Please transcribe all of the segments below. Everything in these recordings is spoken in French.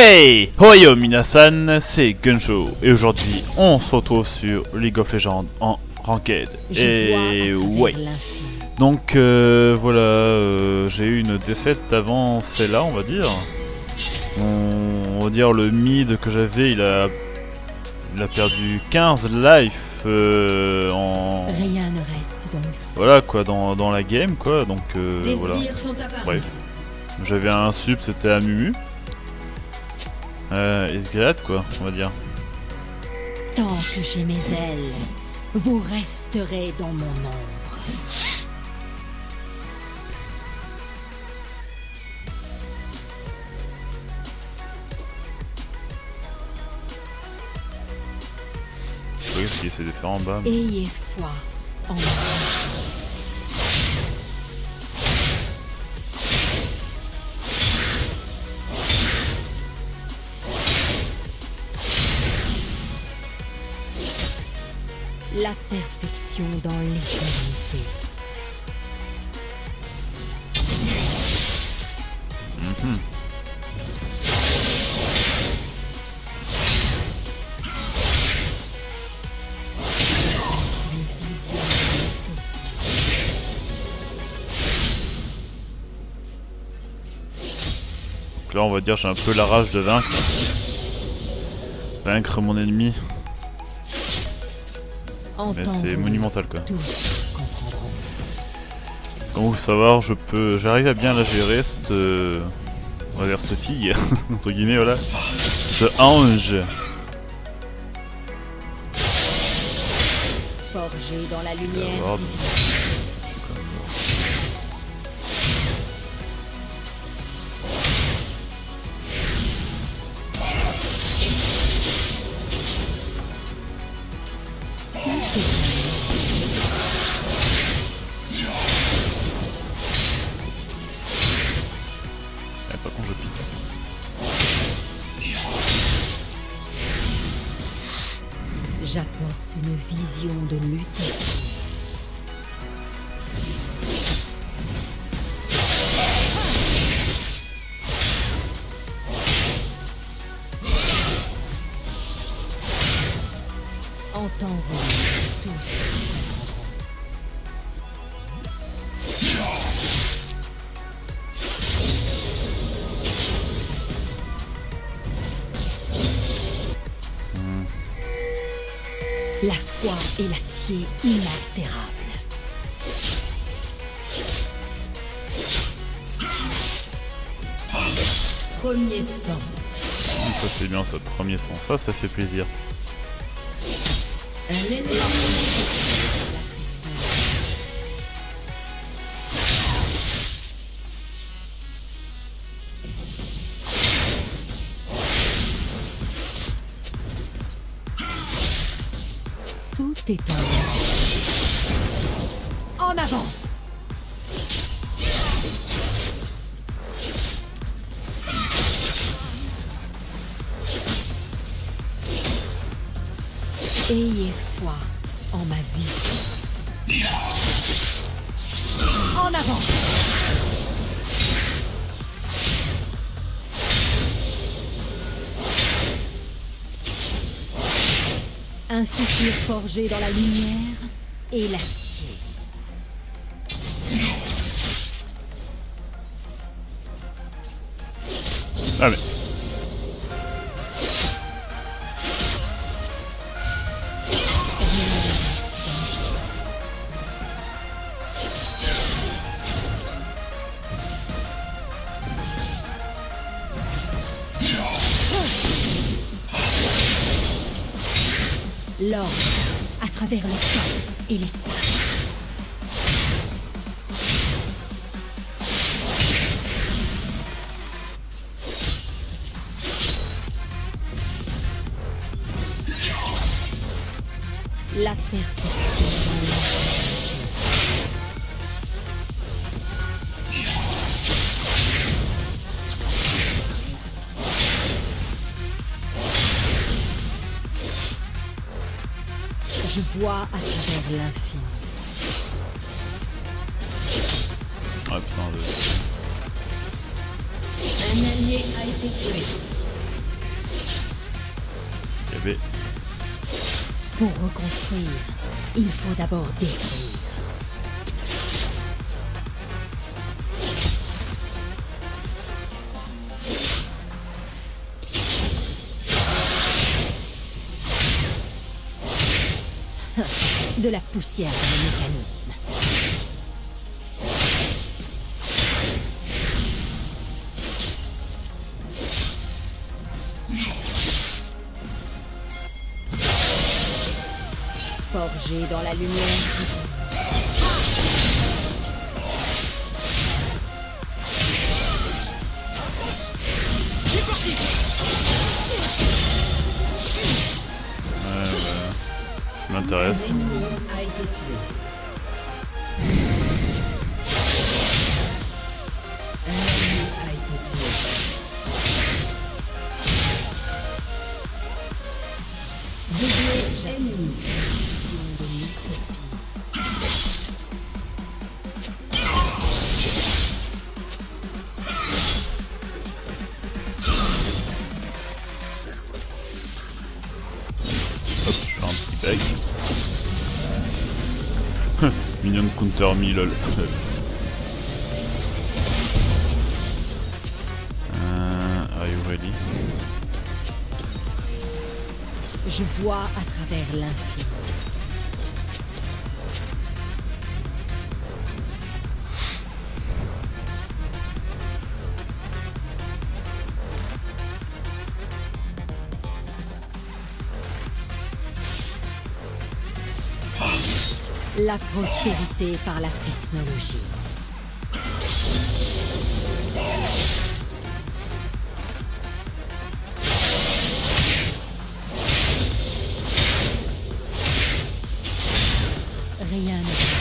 Hey Hoyo Minasan, c'est Gunshow et aujourd'hui on se retrouve sur League of Legends en Ranked. Et ouais. Donc euh, voilà, euh, j'ai eu une défaite avant celle-là on va dire. On, va dire le mid que j'avais il a, il a perdu 15 life euh, en... Rien ne reste dans le Voilà quoi, dans, dans la game quoi, donc voilà. Bref. J'avais un sub, c'était à Mumu. Euh, Isgrad quoi, on va dire. Tant que j'ai mes ailes, vous resterez dans mon ombre. Oui, si c'est différent en bas. Ayez foi en moi. La perfection dans l'éternité. Donc là on va dire j'ai un peu la rage de vaincre. Vaincre mon ennemi. Mais c'est monumental quoi. Comme vous savoir, je peux, j'arrive à bien la gérer cette, euh, on va dire cette fille entre guillemets voilà, ce ange. Forgé dans la lumière vision de lutte. Entends-vous foi est l'acier inaltérable. Premier sang. Ça c'est bien ça, premier son, ça ça fait plaisir. Un Un futur forgé dans la lumière et l'acier. Ah. Pour reconstruire, il faut d'abord détruire. De la poussière le mécanisme. Dans la lumière Minion counter me lol. Euh, are you ready? Je vois à travers l'infini. La prospérité par la technologie. Rien ne.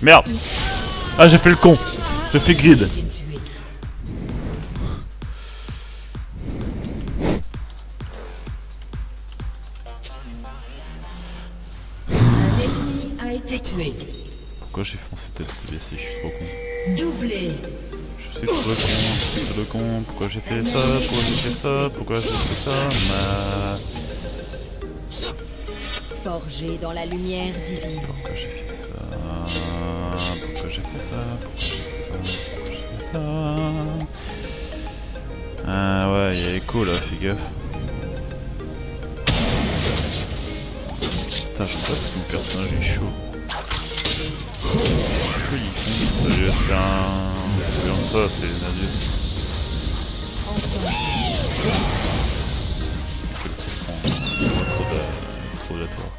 Merde! Ah, j'ai fait le con! J'ai fait grid! Pourquoi j'ai foncé tête baissée? Je suis trop con. Doublé. Je sais trop le con, je suis trop le con. Pourquoi j'ai fait ça? Pourquoi j'ai fait ça? Pourquoi j'ai fait ça? Ma... Forgé dans la lumière divine. Pourquoi j'ai fait ça? Pourquoi j'ai fait ça Pourquoi j'ai fait ça Pourquoi j'ai fait ça Ah ouais, il y a écho là, fais gaffe. Putain, je sais pas si mon personnage est chaud. Pourquoi il lui a fait un... C'est comme ça, c'est Nadius. Prend trop.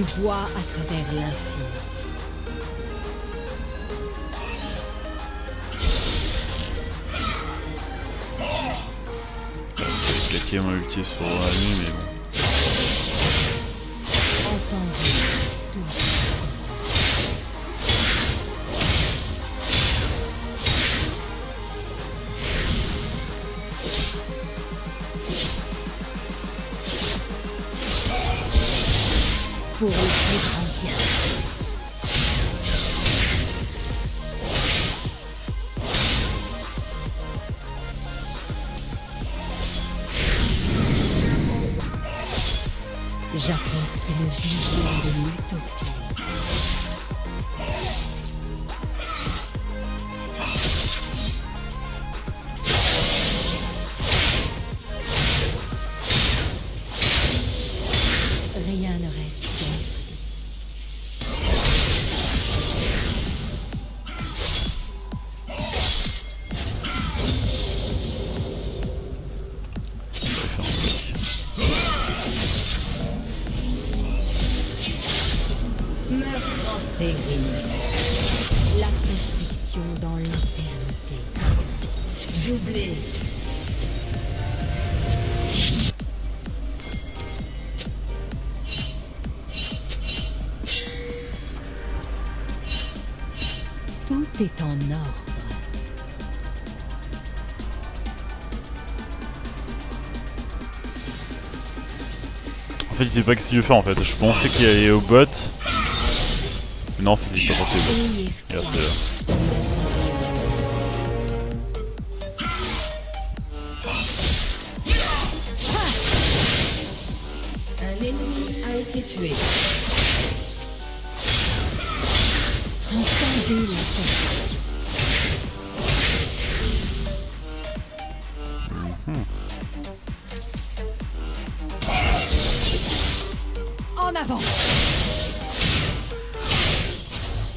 Je vois à travers l'infini. J'ai claqué mon ulti sur nuit, mais bon. Fait, il sait pas ce qu'il veut faire en fait. Je pensais qu'il allait au bot. Mais non, en fait, il est pas passé au bot. Ayez Et là, foi c'est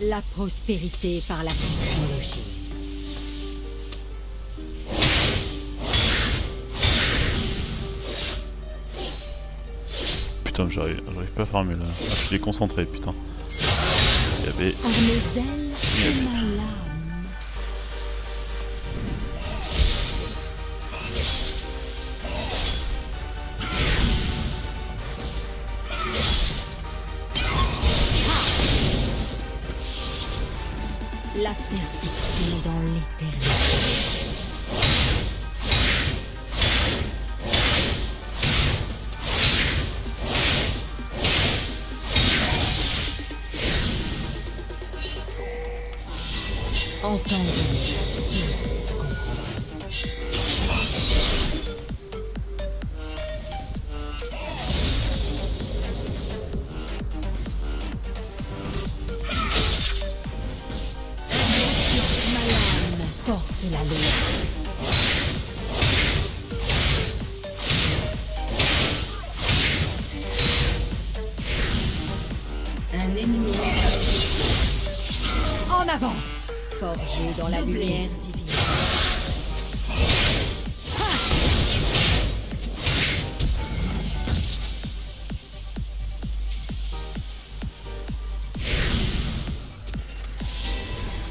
La prospérité par la technologie. Putain, j'arrive j'arrive pas à farmer là. Ah, je suis déconcentré, putain. Il y avait.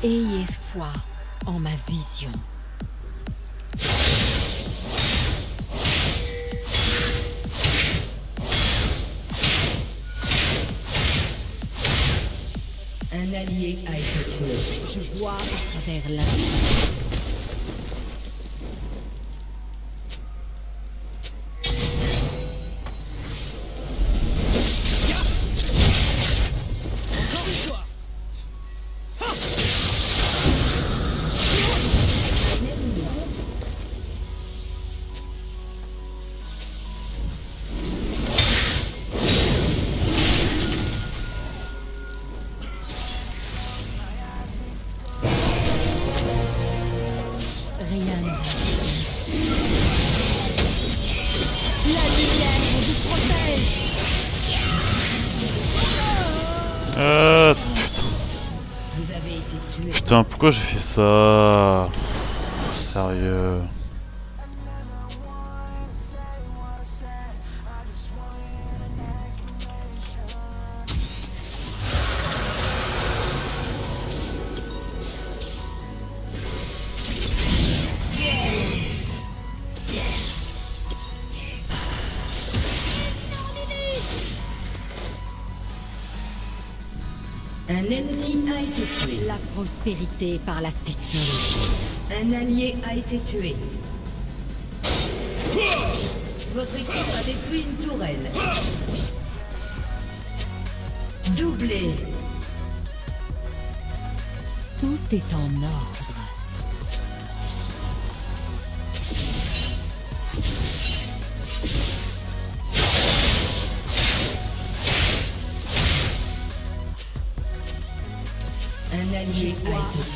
Ayez foi en ma vision. Un allié a été tué. Je vois à travers l'infini. Pourquoi j'ai fait ça? Sérieux. Ennemi a été tué. La prospérité par la technologie. Un allié a été tué. Votre équipe a détruit une tourelle. Doublé. Tout est en ordre.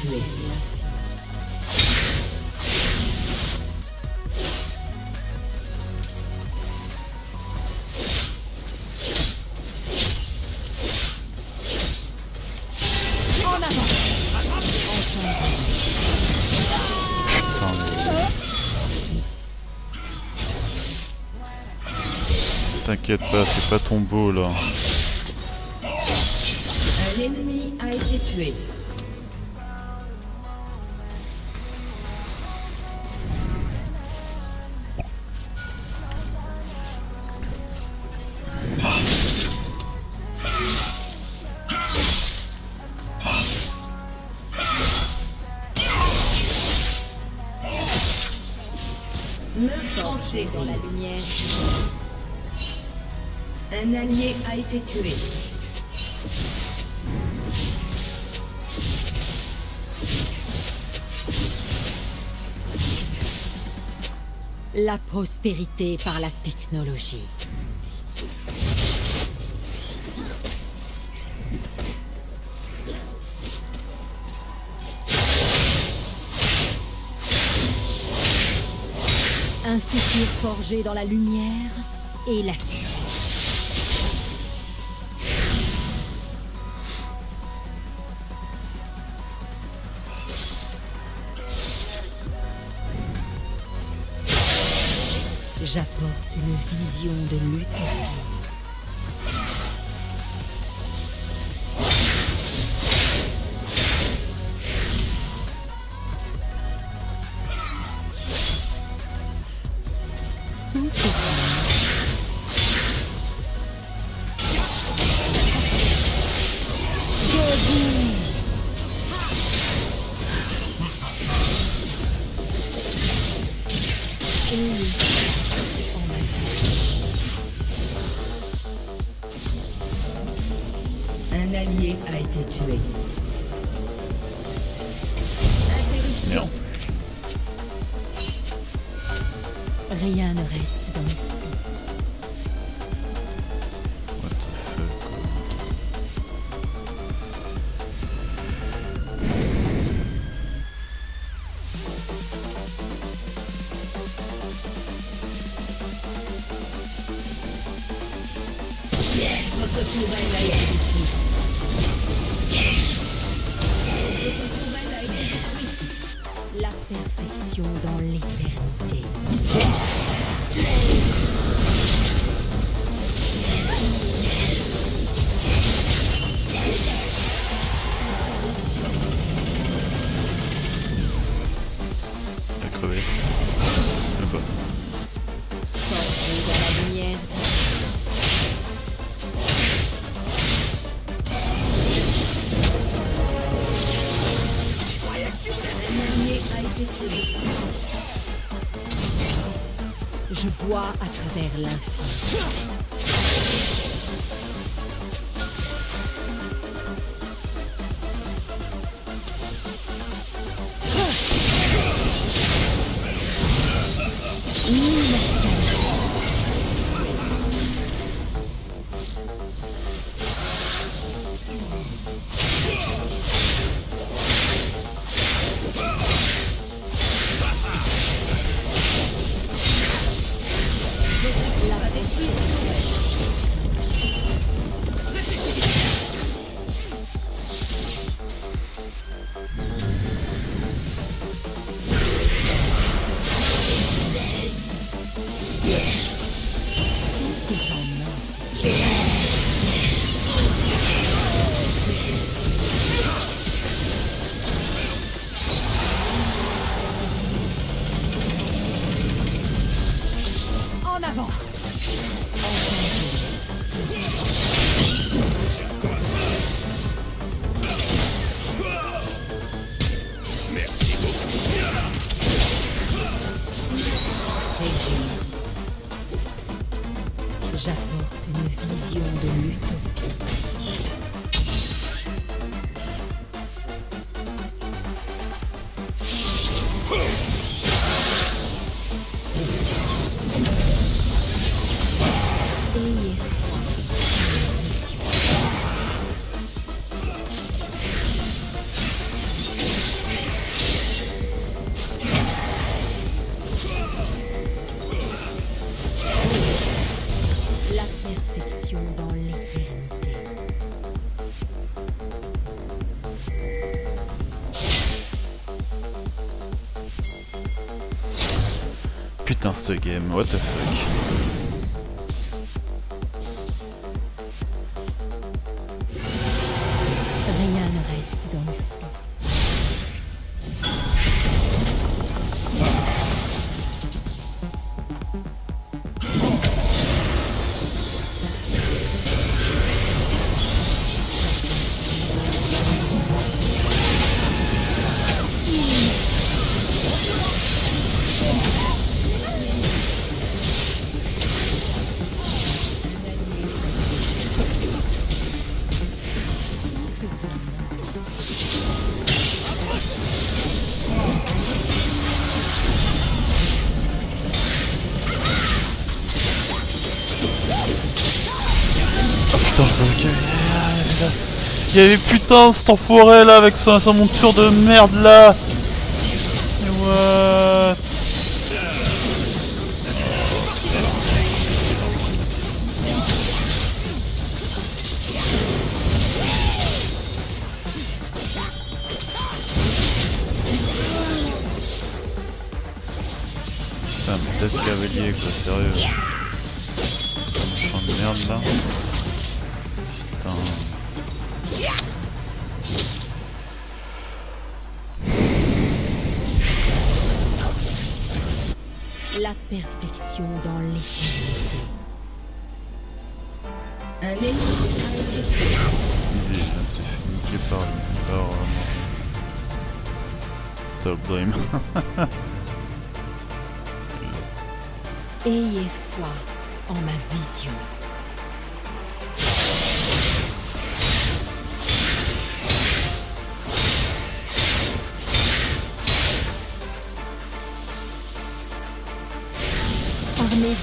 Mais- T'inquiète pas, c'est pas ton beau là. Un ennemi a été tué. Un allié a été tué. la prospérité par la technologie. Un futur forgé dans la lumière et la. J'apporte une vision de l'utopie. Tout À travers l'infini. Ausrüstungszeug geben. What the fuck? Il avait putain cet enfoiré là avec sa monture de merde là.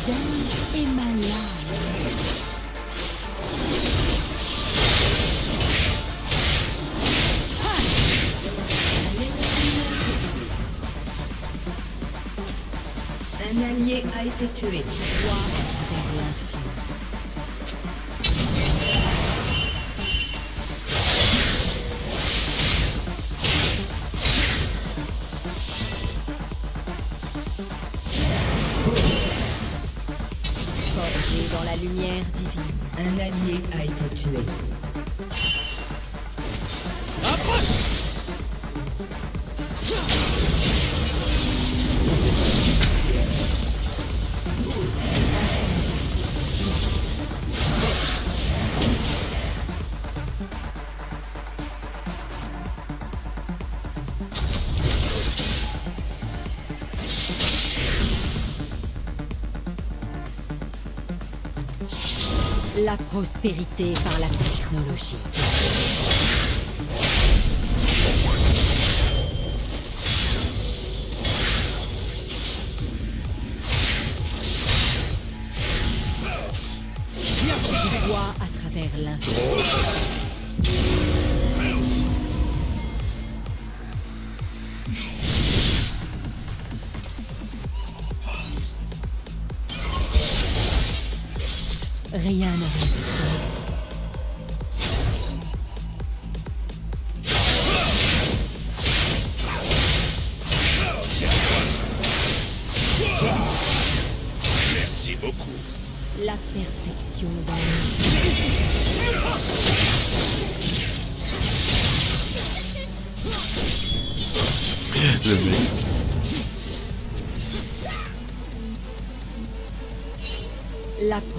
In my life. Un allié a été tué. Wow. la prospérité par la technologie.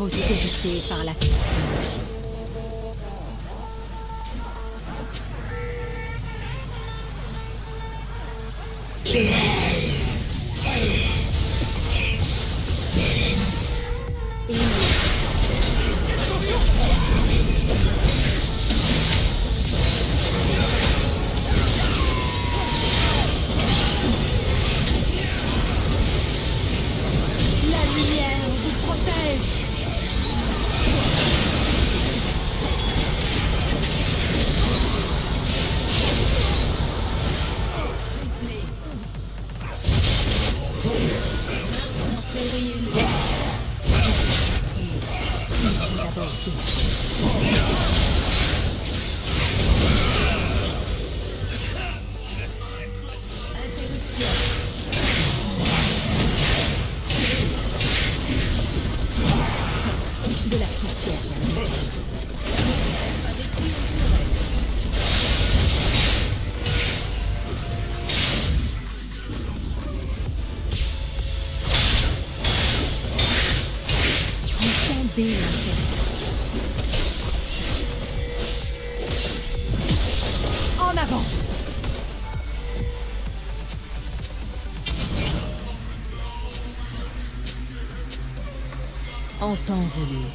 aux par la t'envoler.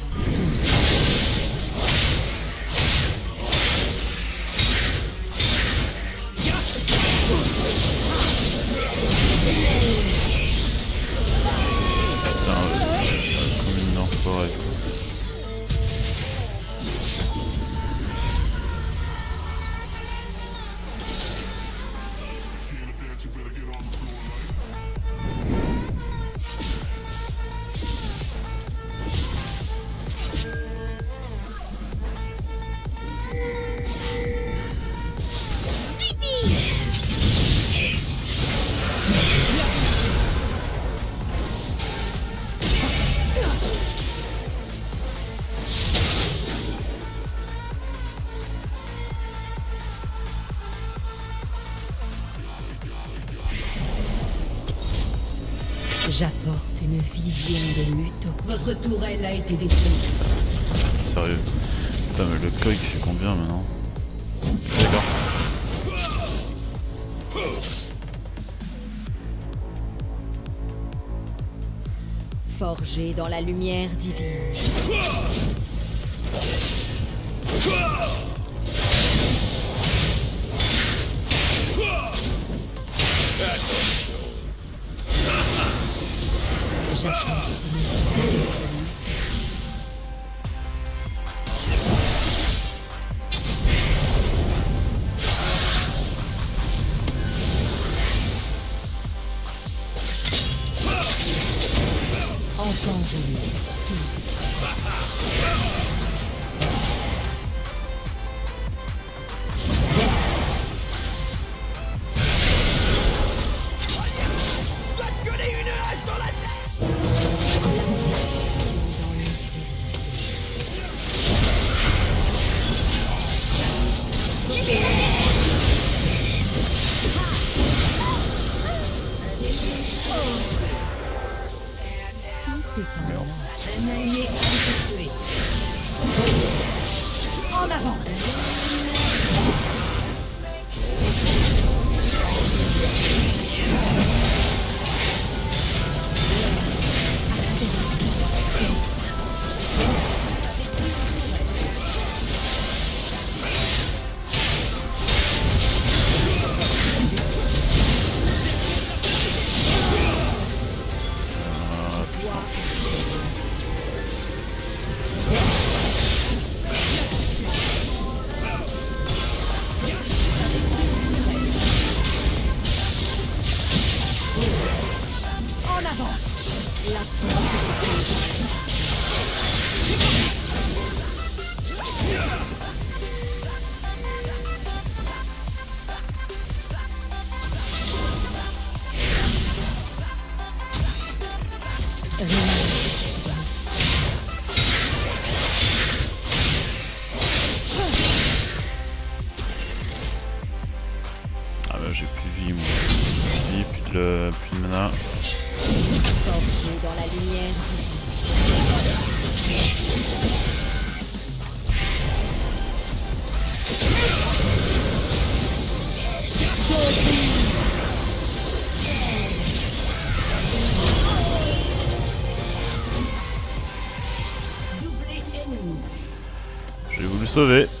dixième de Muto. Votre tourelle a été détruite. Sérieux Putain, mais le coq fait combien maintenant D'accord. Forgé dans la lumière divine. Double kiss. Deixa eu ver.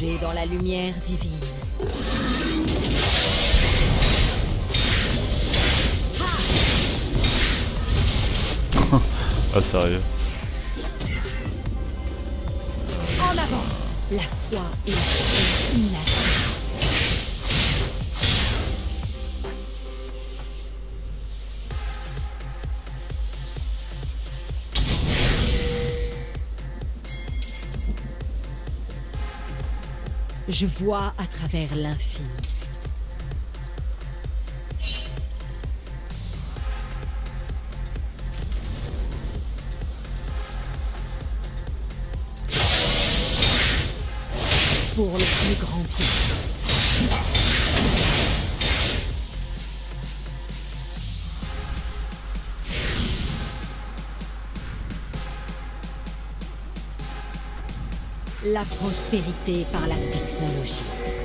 Dans la lumière divine. ah sérieux Je vois à travers l'infini. Pour le plus grand bien. La prospérité par la technologie.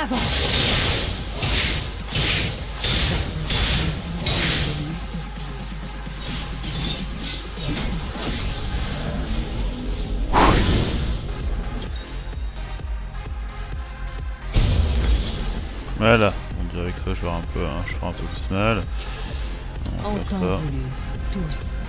En avant Voilà, on dirait que ça va jouer un peu, hein, je ferai un peu plus mal. On va faire ça. voulu, tous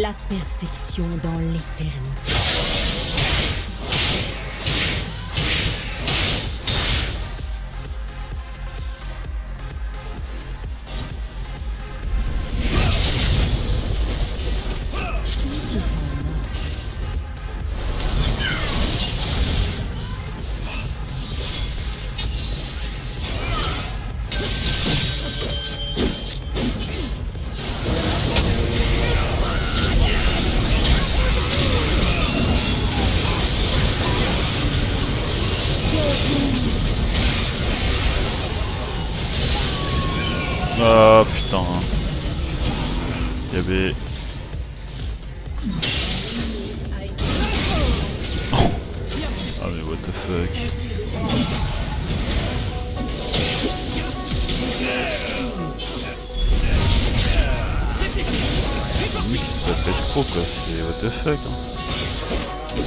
La perfection dans l'éternité. C'est what the fuck. hein.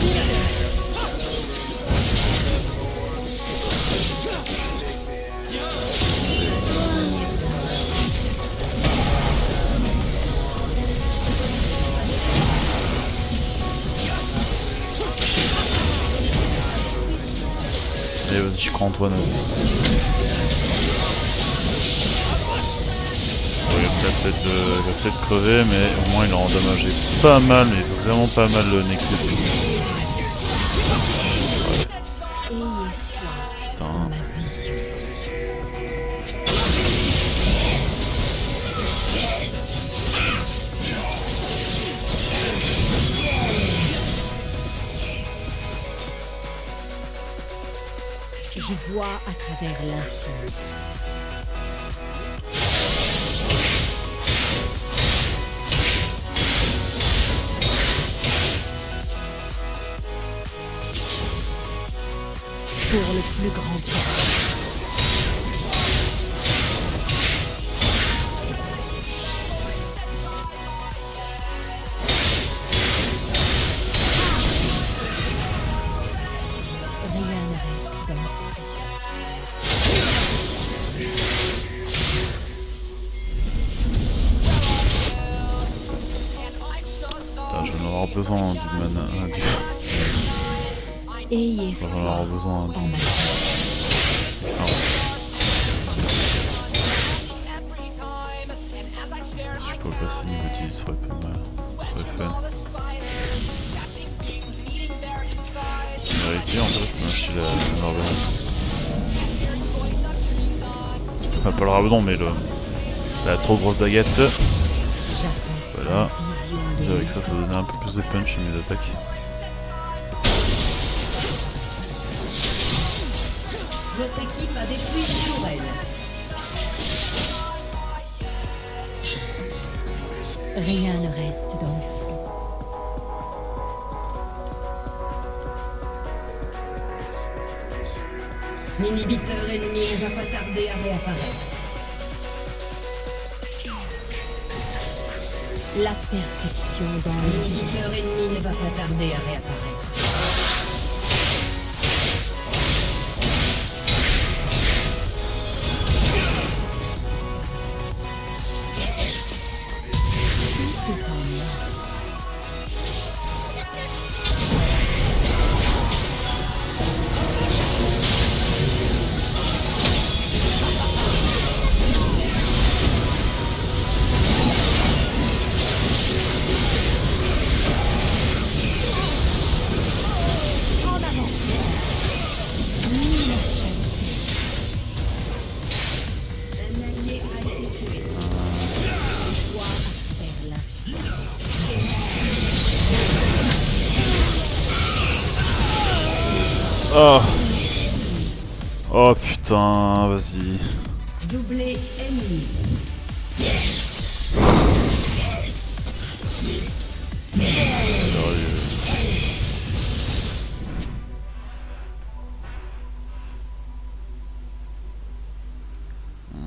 Allez vas-y, je. Ouais, peut-être. peut-être euh, crever, mais au moins il a endommagé pas mal, mais vraiment pas mal le Nexus. Putain. Je vois à travers l'infini. Pour le plus grand bien. besoin du mana. Ayez On va avoir besoin du. Ah, Si je peux passer niveau 10, ça serait pas mal. Ça serait fun. En vérité, en fait, je peux acheter la, la Enfin, pas le rabedon, mais le, la trop grosse baguette. Voilà. Déjà avec ça, ça donnait un peu plus de punch à mes attaques. Votre équipe a détruit une. Rien ne reste dans le fond. L'inhibiteur ennemi ne va pas tarder à réapparaître. La perfection dans. L'inhibiteur ennemi ne va pas tarder à réapparaître.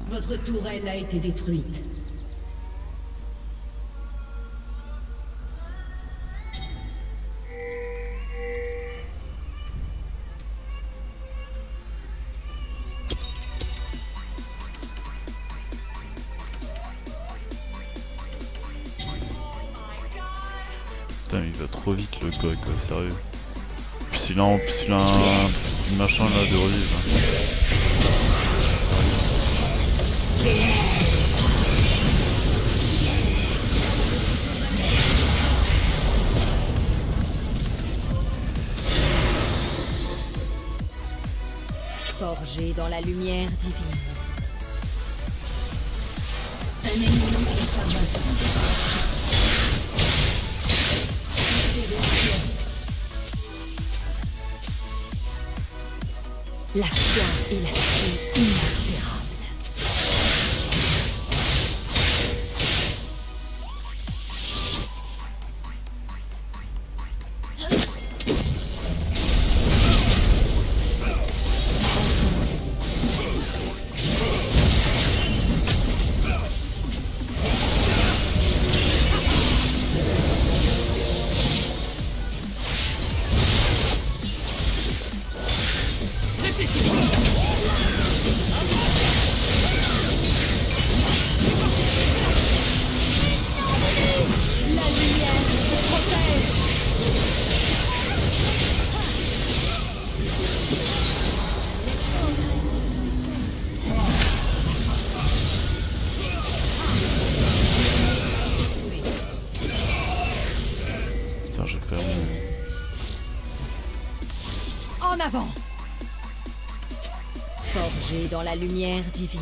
Votre tourelle a été détruite. Le gars, quoi, sérieux. Puis il a, en plus, il a un truc machin là de relive. Forgé dans la lumière divine. Un ennemi La foi et la avant Forgé dans la lumière divine.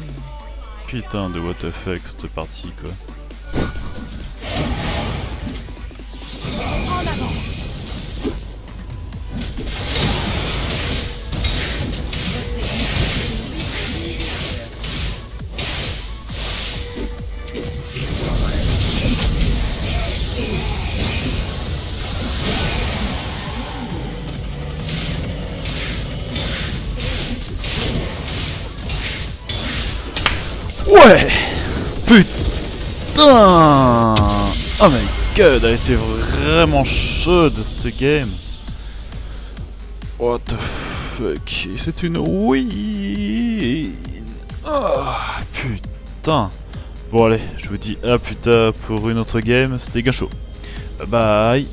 Putain de what the fuck cette partie quoi. Putain. Oh my god, elle était vraiment chaude cette game. What the fuck C'est une win. Oh putain. Bon allez, je vous dis à plus tard pour une autre game, c'était Gacho. Bye bye